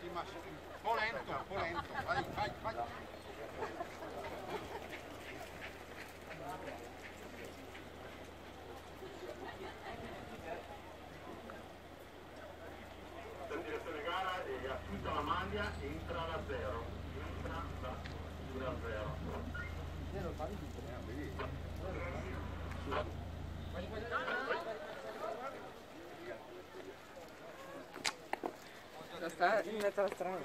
Sì, ma un po' lento, un po' lento, vai, vai, vai. Per direzione gara e assunta la maglia entra la zero, entra da 0 a 0. Ah, il metterà estranho.